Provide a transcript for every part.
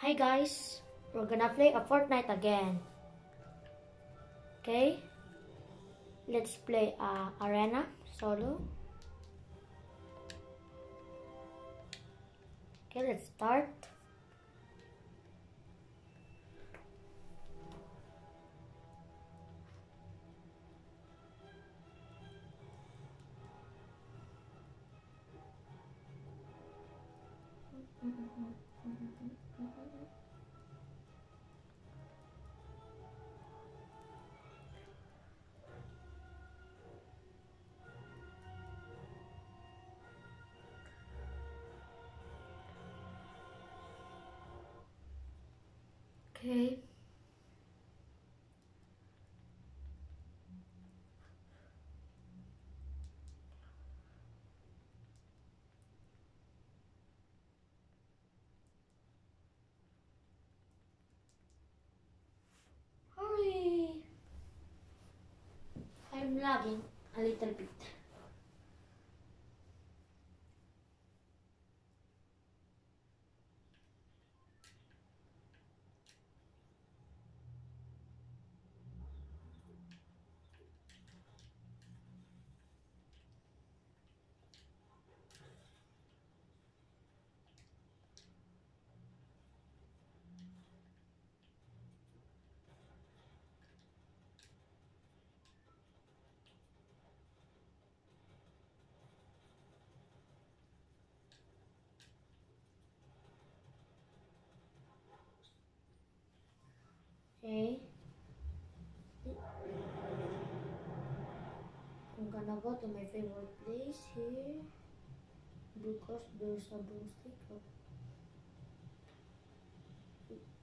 Hi guys, we're gonna play a Fortnite again. Okay, let's play uh, arena solo. Okay, let's start. Okay. A little bit. Okay. I'm gonna go to my favorite place here because there's a broomstick. Oh.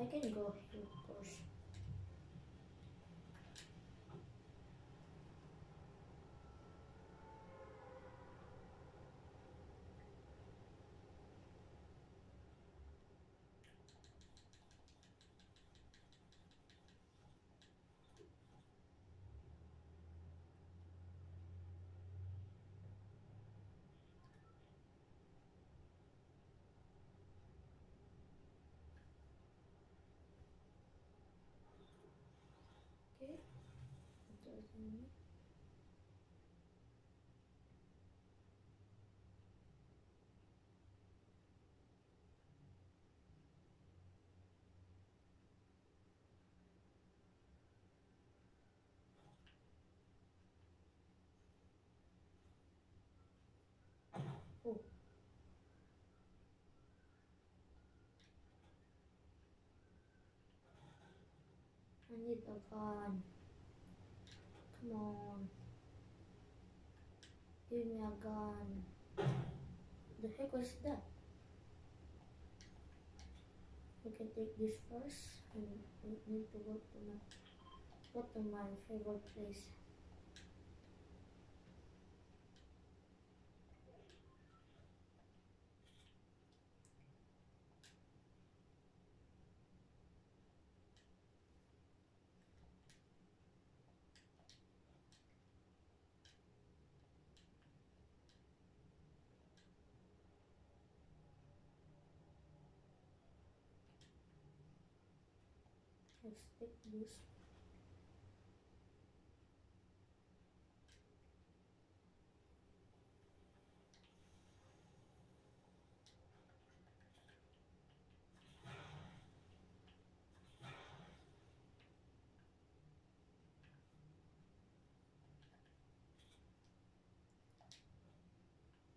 I can go here, Doesn't- Oh. I need a gun. Come on. Give me a gun. The heck was that? We can take this first and we need to go to my go to my favorite place. Let's take this.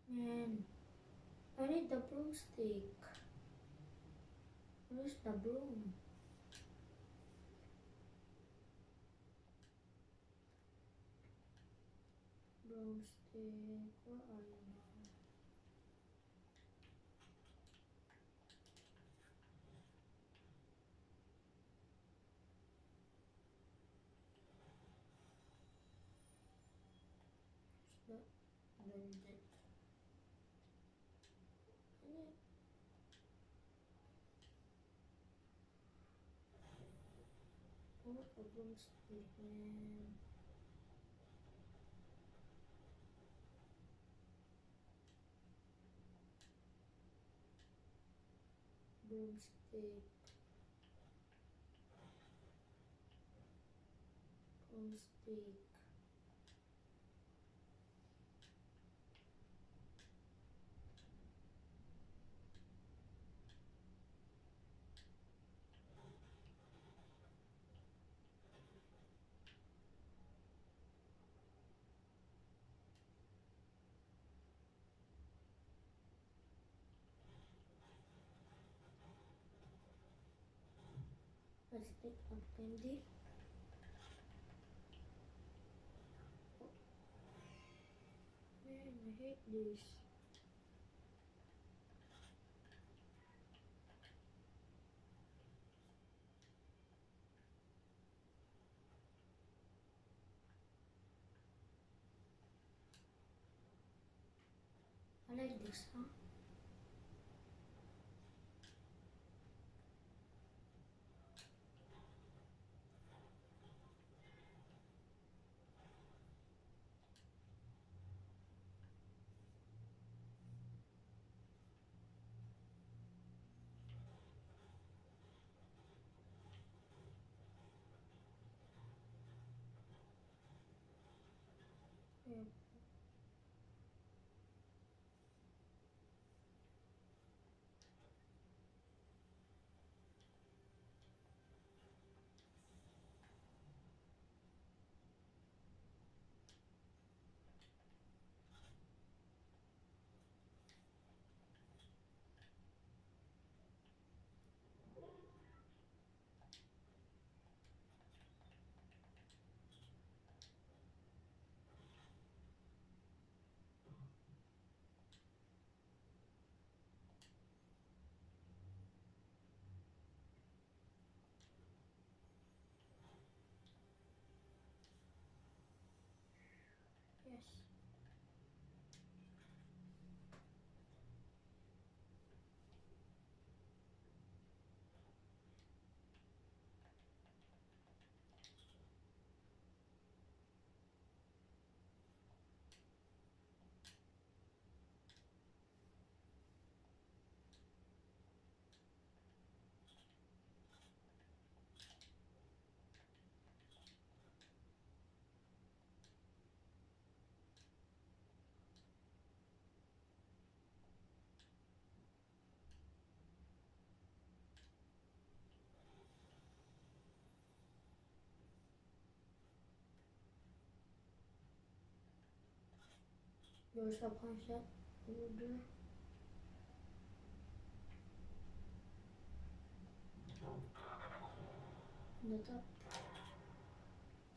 Man, I need the broomstick. Where's the broom? Broomstick, where are you now? Where's the broomstick? I need- What a broomstick, man. Homestead. the Let's take up candy. Man, I hate this. I like this, huh? There's a concept over there. On the top.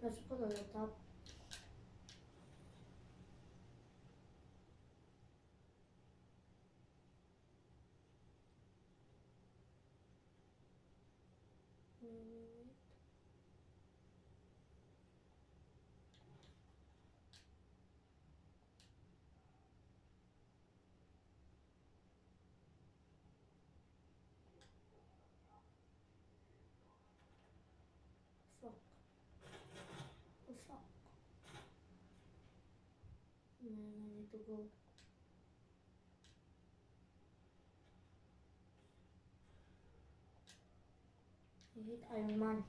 Let's put on the top. Man, I need to go. I hate Iron Man.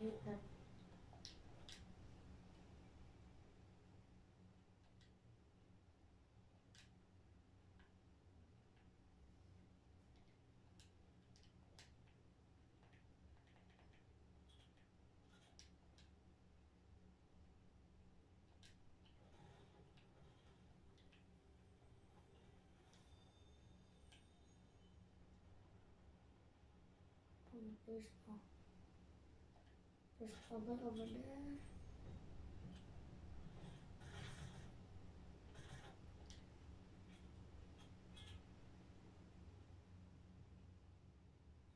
I hate that. Um, there's Rubber, rubber there.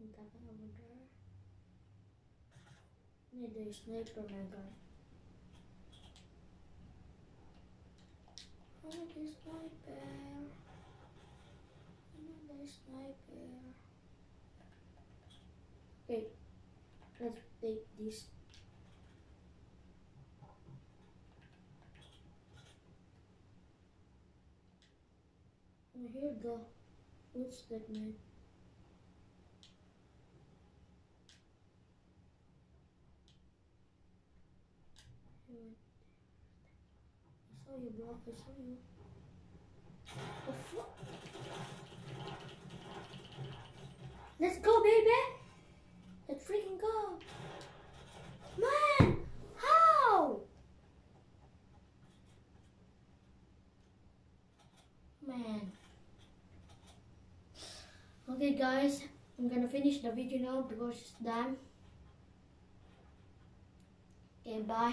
That over there. Need a snake on my guy. This. I hear the footstep, man. I saw you, bro. I saw you. Let's go, baby. Let's freaking go. Man, how? Man. Okay, guys. I'm gonna finish the video now because it's done. Okay, bye.